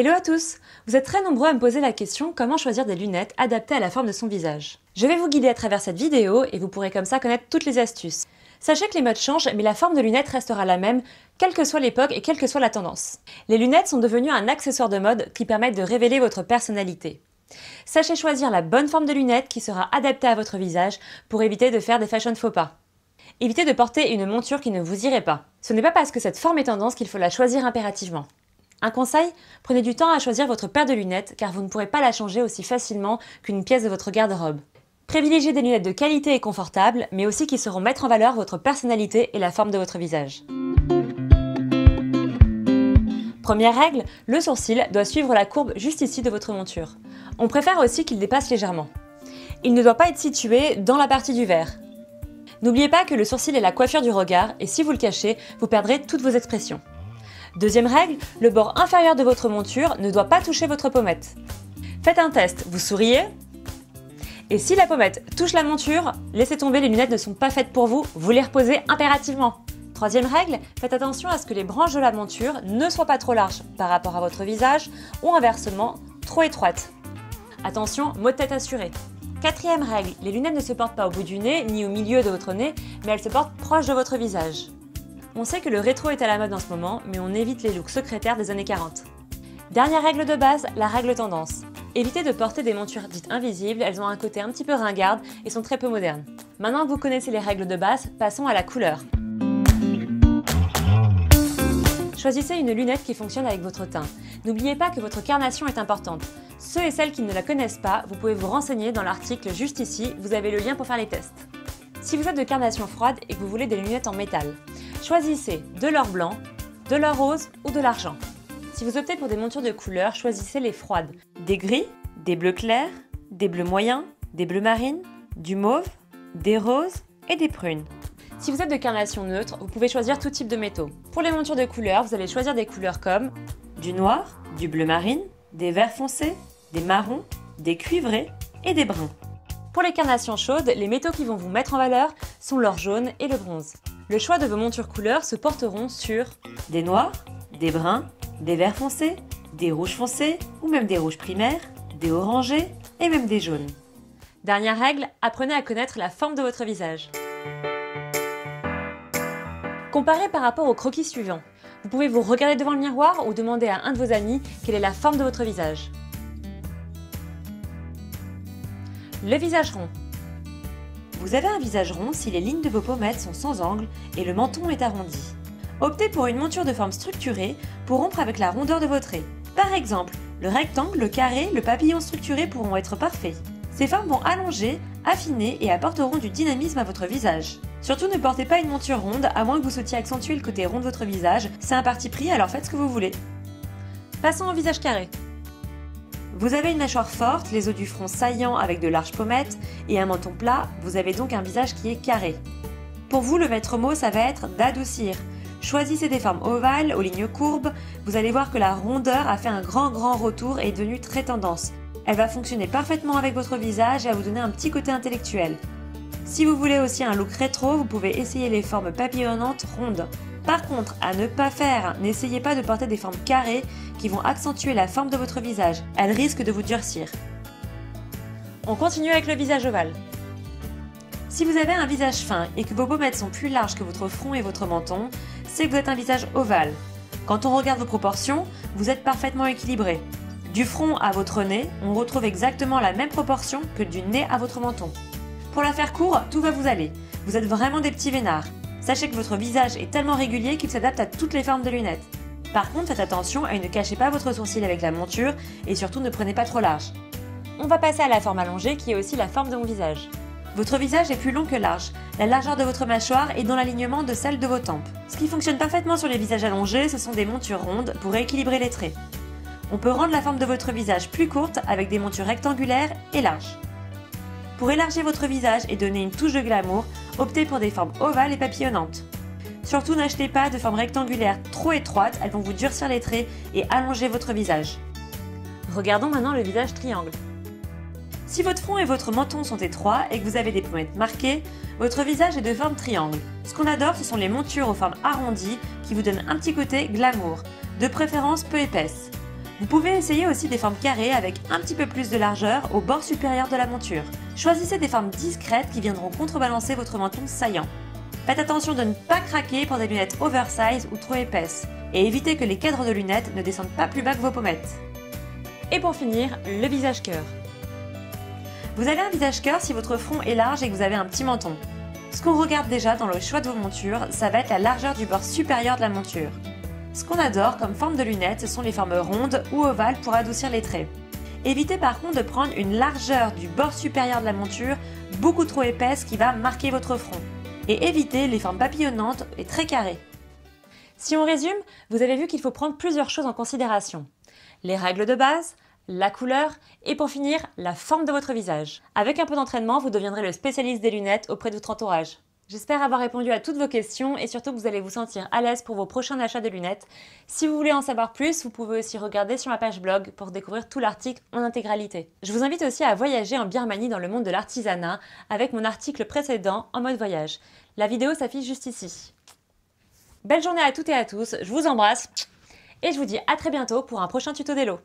Hello à tous Vous êtes très nombreux à me poser la question comment choisir des lunettes adaptées à la forme de son visage? Je vais vous guider à travers cette vidéo et vous pourrez comme ça connaître toutes les astuces. Sachez que les modes changent, mais la forme de lunettes restera la même, quelle que soit l'époque et quelle que soit la tendance. Les lunettes sont devenues un accessoire de mode qui permettent de révéler votre personnalité. Sachez choisir la bonne forme de lunettes qui sera adaptée à votre visage pour éviter de faire des fashion faux pas. Évitez de porter une monture qui ne vous irait pas. Ce n'est pas parce que cette forme est tendance qu'il faut la choisir impérativement. Un conseil Prenez du temps à choisir votre paire de lunettes car vous ne pourrez pas la changer aussi facilement qu'une pièce de votre garde-robe. Privilégiez des lunettes de qualité et confortables, mais aussi qui sauront mettre en valeur votre personnalité et la forme de votre visage. Première règle, le sourcil doit suivre la courbe juste ici de votre monture. On préfère aussi qu'il dépasse légèrement. Il ne doit pas être situé dans la partie du verre. N'oubliez pas que le sourcil est la coiffure du regard et si vous le cachez, vous perdrez toutes vos expressions. Deuxième règle, le bord inférieur de votre monture ne doit pas toucher votre pommette. Faites un test, vous souriez? Et si la pommette touche la monture, laissez tomber, les lunettes ne sont pas faites pour vous, vous les reposez impérativement. Troisième règle, faites attention à ce que les branches de la monture ne soient pas trop larges par rapport à votre visage ou inversement trop étroites. Attention, mot de tête assuré. Quatrième règle, les lunettes ne se portent pas au bout du nez ni au milieu de votre nez, mais elles se portent proche de votre visage. On sait que le rétro est à la mode en ce moment, mais on évite les looks secrétaires des années 40. Dernière règle de base, la règle tendance. Évitez de porter des montures dites invisibles, elles ont un côté un petit peu ringarde et sont très peu modernes. Maintenant que vous connaissez les règles de base, passons à la couleur. Choisissez une lunette qui fonctionne avec votre teint. N'oubliez pas que votre carnation est importante. Ceux et celles qui ne la connaissent pas, vous pouvez vous renseigner dans l'article juste ici, vous avez le lien pour faire les tests. Si vous êtes de carnation froide et que vous voulez des lunettes en métal, Choisissez de l'or blanc, de l'or rose ou de l'argent. Si vous optez pour des montures de couleur, choisissez les froides. Des gris, des bleus clairs, des bleus moyens, des bleus marines, du mauve, des roses et des prunes. Si vous êtes de carnation neutre, vous pouvez choisir tout type de métaux. Pour les montures de couleur, vous allez choisir des couleurs comme du noir, du bleu marine, des verts foncés, des marrons, des cuivrés et des bruns. Pour les carnations chaudes, les métaux qui vont vous mettre en valeur sont l'or jaune et le bronze. Le choix de vos montures couleurs se porteront sur des noirs, des bruns, des verts foncés, des rouges foncés ou même des rouges primaires, des orangés et même des jaunes. Dernière règle, apprenez à connaître la forme de votre visage. Comparez par rapport au croquis suivant. Vous pouvez vous regarder devant le miroir ou demander à un de vos amis quelle est la forme de votre visage. Le visage rond. Vous avez un visage rond si les lignes de vos pommettes sont sans angle et le menton est arrondi. Optez pour une monture de forme structurée pour rompre avec la rondeur de vos traits. Par exemple, le rectangle, le carré, le papillon structuré pourront être parfaits. Ces formes vont allonger, affiner et apporteront du dynamisme à votre visage. Surtout ne portez pas une monture ronde à moins que vous souhaitiez accentuer le côté rond de votre visage, c'est un parti pris alors faites ce que vous voulez. Passons au visage carré. Vous avez une mâchoire forte, les os du front saillants avec de larges pommettes et un menton plat, vous avez donc un visage qui est carré. Pour vous, le maître mot, ça va être d'adoucir. Choisissez des formes ovales, aux lignes courbes, vous allez voir que la rondeur a fait un grand grand retour et est devenue très tendance. Elle va fonctionner parfaitement avec votre visage et va vous donner un petit côté intellectuel. Si vous voulez aussi un look rétro, vous pouvez essayer les formes papillonnantes rondes. Par contre, à ne pas faire, n'essayez pas de porter des formes carrées qui vont accentuer la forme de votre visage. Elles risquent de vous durcir. On continue avec le visage ovale. Si vous avez un visage fin et que vos pommettes sont plus larges que votre front et votre menton, c'est que vous êtes un visage ovale. Quand on regarde vos proportions, vous êtes parfaitement équilibré. Du front à votre nez, on retrouve exactement la même proportion que du nez à votre menton. Pour la faire court, tout va vous aller. Vous êtes vraiment des petits vénards. Sachez que votre visage est tellement régulier qu'il s'adapte à toutes les formes de lunettes. Par contre, faites attention et ne cachez pas votre sourcil avec la monture et surtout ne prenez pas trop large. On va passer à la forme allongée qui est aussi la forme de mon visage. Votre visage est plus long que large. La largeur de votre mâchoire est dans l'alignement de celle de vos tempes. Ce qui fonctionne parfaitement sur les visages allongés, ce sont des montures rondes pour rééquilibrer les traits. On peut rendre la forme de votre visage plus courte avec des montures rectangulaires et larges. Pour élargir votre visage et donner une touche de glamour, optez pour des formes ovales et papillonnantes. Surtout n'achetez pas de formes rectangulaires trop étroites, elles vont vous durcir les traits et allonger votre visage. Regardons maintenant le visage triangle. Si votre front et votre menton sont étroits et que vous avez des pommettes marquées, votre visage est de forme triangle. Ce qu'on adore, ce sont les montures aux formes arrondies qui vous donnent un petit côté glamour, de préférence peu épaisse. Vous pouvez essayer aussi des formes carrées avec un petit peu plus de largeur au bord supérieur de la monture. Choisissez des formes discrètes qui viendront contrebalancer votre menton saillant. Faites attention de ne pas craquer pour des lunettes oversize ou trop épaisses et évitez que les cadres de lunettes ne descendent pas plus bas que vos pommettes. Et pour finir, le visage cœur. Vous avez un visage cœur si votre front est large et que vous avez un petit menton. Ce qu'on regarde déjà dans le choix de vos montures, ça va être la largeur du bord supérieur de la monture. Ce qu'on adore comme forme de lunettes, ce sont les formes rondes ou ovales pour adoucir les traits. Évitez par contre de prendre une largeur du bord supérieur de la monture beaucoup trop épaisse qui va marquer votre front. Et évitez les formes papillonnantes et très carrées. Si on résume, vous avez vu qu'il faut prendre plusieurs choses en considération. Les règles de base, la couleur et pour finir, la forme de votre visage. Avec un peu d'entraînement, vous deviendrez le spécialiste des lunettes auprès de votre entourage. J'espère avoir répondu à toutes vos questions et surtout que vous allez vous sentir à l'aise pour vos prochains achats de lunettes. Si vous voulez en savoir plus, vous pouvez aussi regarder sur ma page blog pour découvrir tout l'article en intégralité. Je vous invite aussi à voyager en Birmanie dans le monde de l'artisanat avec mon article précédent en mode voyage. La vidéo s'affiche juste ici. Belle journée à toutes et à tous, je vous embrasse et je vous dis à très bientôt pour un prochain tuto d'Elo.